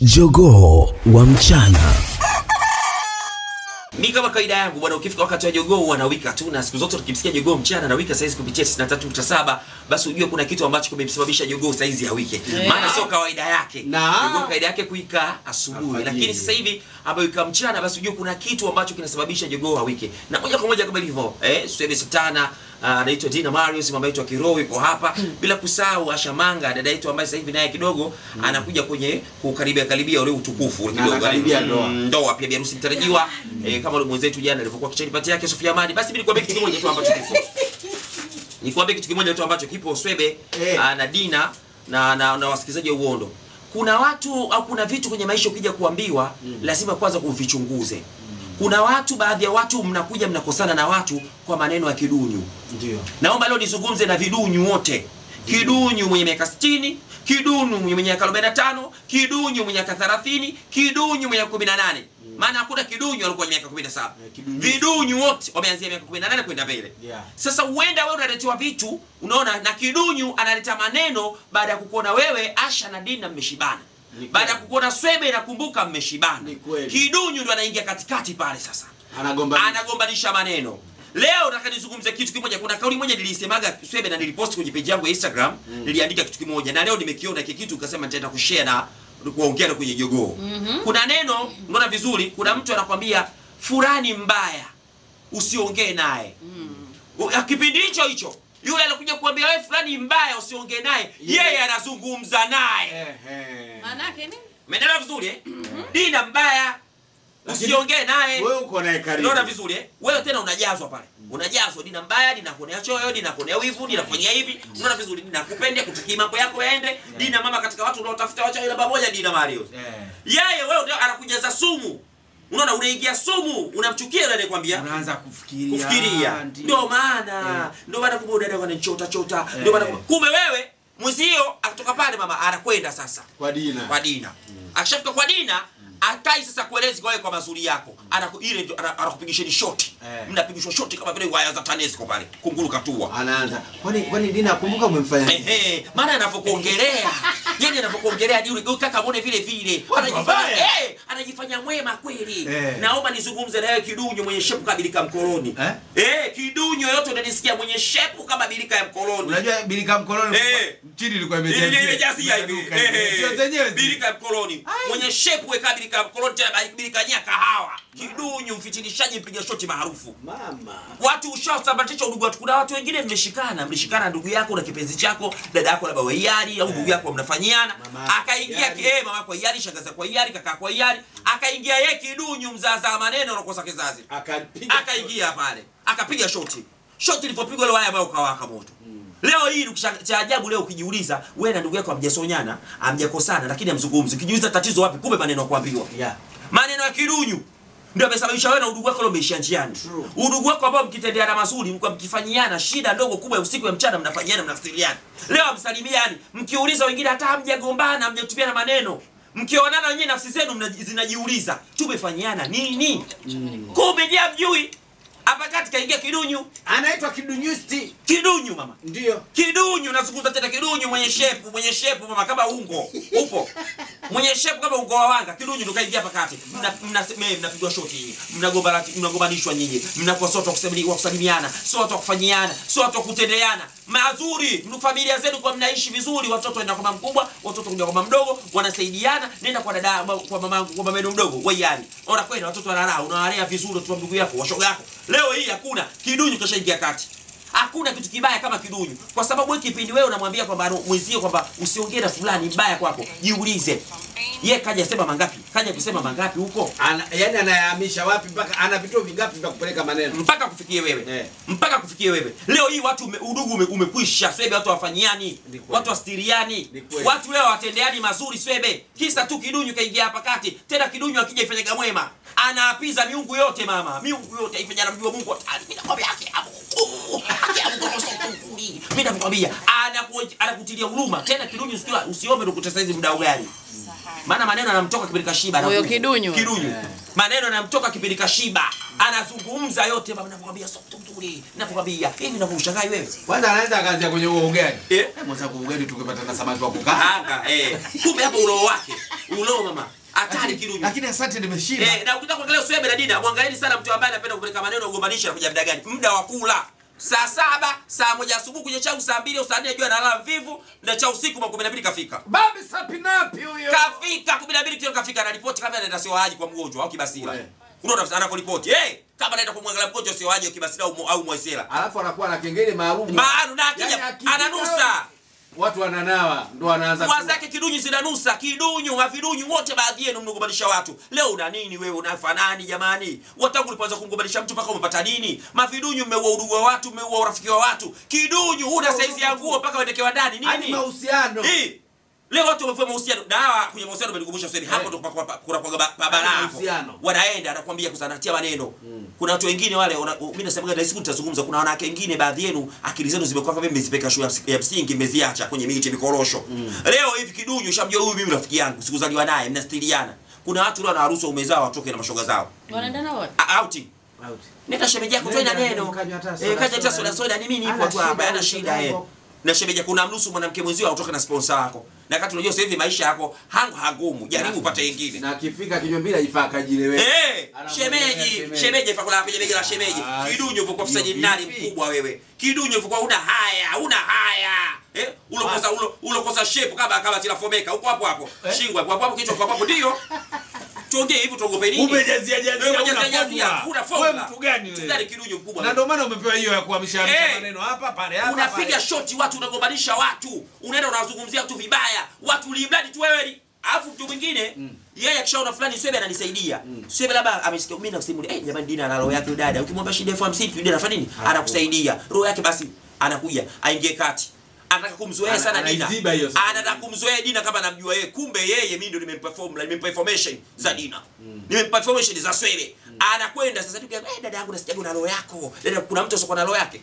Jogoo wa mchana. Mi kama kawaida yangu bwana, ukifika wakati wa jogoo huwa nawika tu, na siku zote tukimsikia jogoo mchana nawika saizi kupitia 93.7, basi ujue kuna kitu ambacho kimemsababisha jogoo saizi ya wike, yeah. maana sio kawaida yake. Na. Jogoo kawaida yake kuika asubuhi, lakini sasa hivi amewika mchana, basi ujue kuna kitu ambacho kinasababisha jogoo awike. Na moja kwa moja kama ilivyo eh, ah, anaitwa Dina Marius, mama yetu kiroho yuko hapa, bila kusahau Asha Manga, dada yetu ambaye sasa hivi naye kidogo anakuja kwenye kukaribia karibia ule utukufu ule kidogo, anakaribia Mm, ndoa. ndoa pia biharusi mtarajiwa eh, kama ule mwenzetu jana alivyokuwa kichani pati yake Sofia Amani. Basi mimi nikwambia kitu kimoja tu ambacho kipo, nikwambia kitu kimoja tu ambacho kipo Swebe Eh. ah, na Dina na na, na wasikilizaji wa Uondo. Kuna watu au kuna vitu kwenye maisha ukija kuambiwa lazima kwanza kuvichunguze. Kuna watu, baadhi ya watu mnakuja mnakosana na watu kwa maneno ya kidunyu. Ndio. Naomba leo nizungumze na vidunyu wote. Kidunyu mwenye miaka 60, kidunyu mwenye miaka 45, kidunyu mwenye miaka 30, kidunyu mwenye miaka 18. Maana hakuna kidunyu alikuwa mwenye miaka 17. Yeah. Vidunyu wote wameanzia miaka 18 kwenda mbele. Yeah. Sasa uenda wewe unaletewa vitu, unaona na kidunyu analeta maneno baada ya kukuona wewe Asha na Dina mmeshibana. Baada ya kukuona Swebe nakumbuka mmeshibana. Kidunyu ndo anaingia katikati pale sasa Anagomba. anagombanisha maneno. Leo nataka nizungumze kitu kimoja. Kuna kauli moja nilisemaga Swebe na niliposti kwenye page yangu ya Instagram, niliandika kitu kimoja na leo nimekiona hiki kitu nikasema nitaenda kushare na kuongea na kwenye jogoo. Kuna neno, unaona vizuri, kuna mtu anakwambia fulani mbaya, usiongee naye. Mm. Kipindi hicho hicho yule anakuja kuambia wewe fulani mbaya usiongee naye, yeye yeah. anazungumza naye. Ehe. Manake nini? Umeelewa vizuri eh? Dina mbaya, usiongee naye. Wewe uko naye karibu. Unaona vizuri eh? Wewe tena unajazwa pale. Unajazwa dina mbaya, dina kuonea choyo, dina kuonea wivu, dina kufanyia hivi. Unaona vizuri dina kupende kutakia mambo yako yaende. Dina mama katika watu unaotafuta wacha ile pamoja dina Mario. Eh. Yeye wewe ndio anakujaza sumu. Unaona unaingia sumu, unamchukia yule anayekwambia Unaanza kufikiria. kufikiria. ndio. Maana, ndio maana kumbe dada wanachota chota. Ndio maana kumbe- wewe hiyo akitoka pale mama anakwenda sasa Kwa Dina. kwa Dina. Akishafika kwa Dina, akai sasa kuelezi kwa kwa mazuri yako. Anaku ile ndio ana- anakupigisheni shoti. Eh. Mnapigishwa shoti kama vile waya za TANESCO pale. Kunguru katua. Anaanza. Kwani kwani Dina kumbuka umemfanya nini? Ehe, maana anavyokuongelea. Yaani anapokuongelea ni yule kaka muone vile vile. Anajifanya eh, anajifanya mwema kweli. Eh. Naomba nizungumze na wewe kidunyo mwenye shepu kama bilika mkoloni. Eh? Eh, kidunyo yote unanisikia mwenye shepu kama bilika ya mkoloni. Unajua bilika mkoloni Eh. chini ilikuwa imejazia. hivi. Eh, eh, zenyewe bilika mkoloni. Mwenye shepu weka birika mkoloni tena bali birika nyaka hawa. Kidunyu mfitinishaji, mpiga shoti maarufu. Mama. Watu ushasambatisha udugu watu. Kuna watu wengine mmeshikana, mlishikana ndugu yako na kipenzi chako, dada yako labda waiari au ndugu yako mnafanyiana. Akaingia hiari. eh, mama kwa hiari, shangaza kwa hiari, kaka kwa hiari. Akaingia yeye kidunyu mzaza maneno unakosa kizazi. Akaingia pale, akapiga shoti. Shoti ilipopigwa ile waya ambayo ukawaka moto. Leo hii cha ajabu leo ukijiuliza wewe na ndugu yako hamjasonyana, hamjakosana lakini hamzungumzi. Ukijiuliza tatizo wapi? Kumbe maneno ya kuambiwa. Yeah. Maneno ya kirunyu ndio amesababisha wewe na udugu wako leo umeishia njiani. Udugu wako ambao mkitendeana mazuri, mko mkifanyiana shida ndogo kubwa ya usiku ya mchana mnafanyiana mnasiliana. Leo hamsalimiani, mkiuliza wengine hata hamjagombana, hamjatupiana maneno. Mkionana wenyewe nafsi zenu zinajiuliza, tumefanyiana nini? Kumbe je, mjui? Hapa kati kaingia kidunyu. Anaitwa kidunyusti. Kidunyu mama. Ndio. Kidunyu nazungumza tena kidunyu mwenye shepu, mwenye shepu mama kama ungo. Upo. Mwenye shepu kama ungo wa wanga. Kidunyu ndo kaingia hapa kati. Mna mna mnapigwa shoti. Mnagombana mnagombanishwa nyinyi. Mnakuwa sote wa kusalimiana, sio watu wa kufanyiana, sio watu wa kutendeana. Mazuri, familia zenu kwa mnaishi vizuri, watoto wenda kwa mama mkubwa, watoto kuja kwa mama mdogo, wanasaidiana. Nenda kwa dada kwa mama kwa mama mdogo, wewe yani, Ona kwenda watoto wanalala, unawalea vizuri tu ndugu yako, washoga yako. Leo hii hakuna kidunyu kishaingia kati. Hakuna kitu kibaya kama kidunyu, kwa sababu wewe kipindi wewe unamwambia kwamba mwenzio kwamba usiongee na fulani mbaya kwako, jiulize ye kaja sema mangapi, kaja kusema mangapi huko? Ana, yani anayahamisha wapi mpaka ana vituo vingapi vya kupeleka maneno? mpaka kufikie wewe. Yeah. mpaka kufikie wewe. Leo hii watu ume, udugu ume, umekwisha. Swebe, watu wafanyiani, watu wastiriani, watu leo watendeani mazuri swebe, kisa tu kidunyu kaingia hapa kati. Tena kidunyu akija ifanyaga mwema, anaapiza miungu yote mama, miungu yote ifanya anamjua Mungu. hatari. Mimi nakwambia yake sababu mimi nakwambia anakutilia huruma. Tena kidunyu usiombe ndo kutesaizi muda gani maana maneno yanamtoka kipindi kashiba na kidunyu kidunyu. kidunyu maneno yanamtoka kipindi kashiba anazungumza yote baba navyokwambia sio mtu mzuri navyokwambia hivi nakushangai wewe Kwanza anaweza akaanzia kwenye huo ugali. Eh. Mwanza kwa ugali tukipata na samaki wa kukaa. anga eh kumbe hapo uloo wake uloo mama. Hatari kidunyu. Lakini asante nimeshiba. Eh, na ukitaka kuangalia Swebe na Dina, mwangalieni sana mtu ambaye anapenda kupeleka maneno ya kugombanisha anakuja muda gani? Muda wa kula. Saa saba, saa moja asubuhi kuja chau saa mbili au saa nne jua nalala vivu na cha usiku ma 12 kafika. Babi sapinapi huyo. Kafika 12 kilo kafika na ripoti kama anaenda sio haji kwa mgonjwa au kibasira. We. Unaona anaporipoti. Eh, kama anaenda kumwangalia mgonjwa sio haji au kibasira au au mwaisela. Alafu anakuwa na kengele maalum. maalum na akija akifika- ananusa. Watu wananawa ndo wanaanza. kwa zake kidunyu zinanusa, kidunyu, havidunyu. wote baadhi yenu mnagombanisha watu. Leo una nini wewe unafanani jamani? Watangu ulipoanza kumgombanisha mtu mpaka umepata nini? Mavidunyu mmeua udugu wa watu, mmeua urafiki wa watu. Kidunyu huna saizi ya nguo mpaka uendekewa ndani nini nini? mahusiano. Leo watu wamefanya mahusiano. Dawa kwenye mahusiano umenikumbusha swali. hapo Eh. ndo kwa kuna kwa babala. Wanaenda anakuambia kuzanatia maneno. Kuna watu wengine wale mimi nasema na siku nitazungumza kuna wanawake wengine baadhi yenu akili zenu zimekuwa kama mimi mmezipeka shule ya msingi mmeziacha kwenye miti mikorosho. Leo hivi kidunyu shamjua huyu mimi rafiki yangu sikuzaliwa naye mnastiliana. Kuna watu leo wanaruhusu umezao watoke na mashoga zao. Wanaenda na wote. Outing. Outing. Out. Nenda shemeji yako toa neno. Kaja tasa. Eh, kaja hata soda. soda ni mimi nipo tu hapa, shida shida eh. Na shemeji kuna mnusu mwanamke mwenzio atoke na sponsor wako. Na kati unajua sasa hivi maisha yako hangu hagumu, jaribu upate wengine. Na akifika kinywa bila ifaa akajilewe. Eh, shemeji, shemeji. shemeji ifa kula kwenye begi la shemeji. Ah, Kidunyo uko ofisa nani mkubwa wewe. Kidunyo uko una haya, una haya. Eh, ulokosa ulo ulokosa shape kama kama tilafomeka. Uko hapo hapo. Shingwa hapo hapo kichwa hapo hapo ndio. Tuongee hivi tuogope nini? Umejazia jazia, una formula. Wewe mtu gani wewe? Mtu gani kubwa. Na ndio maana umepewa hiyo ya kuhamisha hamisha Eh. maneno hapa pale hapa. unapiga shoti watu unagombanisha watu. Unaenda unawazungumzia watu vibaya. Watu limradi tu wewe. Alafu mtu mwingine yeye akishaona fulani swebe ananisaidia. Swebe labda amesikia mimi na simu, eh jamani dina ana roho yake dada. Ukimwambia shida elfu hamsini tu dina anafanya nini? Anakusaidia. Roho yake basi anakuja aingie kati anataka kumzoea Ana- sana dina. anataka kumzoea dina kama namjua yeye. Kumbe yeye mimi ndo nimemperform, nimempa information za dina. Nimempa information za swebe anakwenda sasa tukia eh dada yangu nasikia una roho yako. Dada kuna mtu asokuwa na roho yake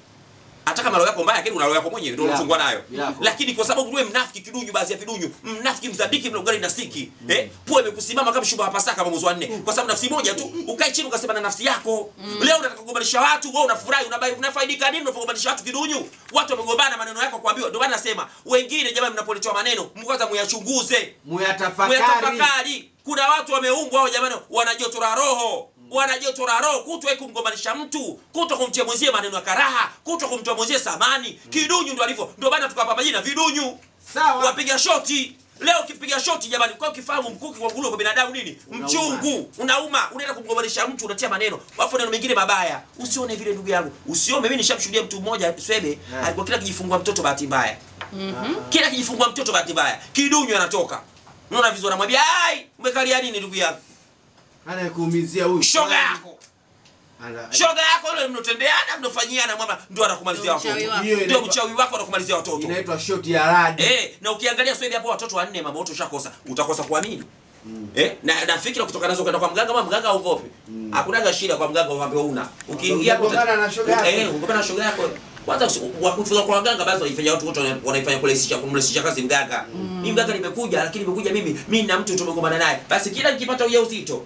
hata kama roho yako mbaya lakini una roho yako mwenyewe ndio unachungwa nayo. Lakini kwa sababu wewe mnafiki kidunyu baadhi ya vidunyu mnafiki mzabiki mna ugali na siki eh pua imekusimama kama shuba hapa saka mwezi wa nne. Kwa sababu nafsi moja tu ukae chini ukasema na nafsi yako. Leo unataka kugombanisha watu wewe unafurahi unafaidika nini unapogombanisha watu kidunyu watu wamegombana maneno yako kuambiwa. Ndio maana nasema wengine jamani mnapoletewa maneno mkwanza muyachunguze. Muyatafakari. Muyatafakari. Kuna watu wameumbwa hao jamani, wana joto la roho wana joto la roho, kutwe kumgombanisha mtu, kuto kumtia mwenzie maneno ya karaha, kuto kumtoa mwenzie samani. Mm. Kidunyu ndo alivyo, ndio bana tukapa majina vidunyu, Sawa. wapiga shoti. Leo ukipiga shoti jamani, kwa ukifahamu mkuki kwa nguruwe kwa binadamu nini? Mchungu, unauma, unaenda kumgombanisha mtu, unatia maneno, alafu neno mengine mabaya. Usione vile ndugu yangu, usione. Mimi nishamshuhudia mtu mmoja Swebe, yeah. alikuwa kila kijifungua mtoto bahati mbaya kila kijifungua mtoto bahati mbaya kidunyu anatoka unaona vizuri anamwambia ai umekalia nini ndugu yangu Anayekuumizia huyu. shoga yako shoga yako yule mnotendeana mnofanyiana mwamba ndio anakumalizia watoto ndio mchawi wako anakumalizia watoto Inaitwa shoti ya radi. eh na ukiangalia swali hapo watoto wanne mama wote ushakosa utakosa kuamini Eh, na nafikiri kutoka nazo kwenda kwa mganga ama mganga ugopi. Hakunaga shida kwa mganga uambiwe una. Ukiingia hapo Unagombana na shoga yako. Eh, unagombana na shoga yako. Kwanza wakufuza kwa waganga basi wanaifanya watu wote wana- wanaifanya kurahisisha kumrahisisha kazi mganga. Mm. Mimi mganga nimekuja lakini nimekuja mimi mimi na mtu tumegombana naye. Basi kila nikipata ujauzito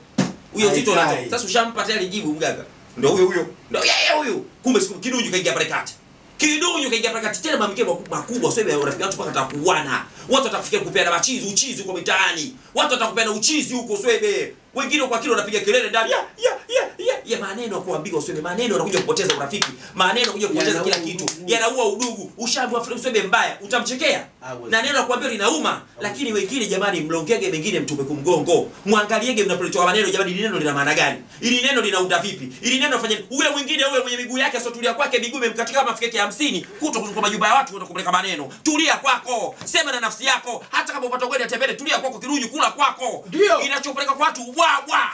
ujauzito Haikai. unatoka. Sasa ushampa tayari jibu mganga. Ndio huyo huyo. Ndio yeye huyo. Kumbe siku kidunyu kaingia pale kati. Kidunyu kaingia pale kati tena mamke makubwa sasa hivi rafiki watu mpaka atakuana. Watu watakufikia kupeana machizi uchizi kwa mitaani. Watu watakupeana uchizi huko swebe. Wengine kwa kile wanapiga kelele ndani. Ya ya ya ya, ya maneno ya kuambiwa swebe. Maneno yanakuja kupoteza urafiki. Maneno yanakuja kupoteza kila kitu. Yanaua udugu. Ushaambiwa fulani swebe mbaya, utamchekea. Na neno la kuambiwa linauma, lakini wengine jamani mlongege mengine mtupe kumgongo. Mwangaliege mnapoletwa maneno jamani ili neno lina maana gani? Ili neno linaunda vipi? Ili neno fanye ule mwingine ule mwenye miguu yake asotulia kwake miguu imemkatika kama fikeke 50 kuto kuzunguka majumba ya watu kwenda kupeleka maneno. Tulia kwako. Sema na nafsi yako. Hata kama upata kwenda tembele tulia kwako kirunyu kula kwako. Ndio. Inachopeleka kwa watu ubwabwa.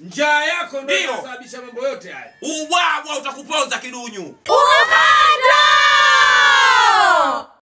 Njaa yako ndio inasababisha mambo yote haya. Ubwabwa utakuponza kidunyu.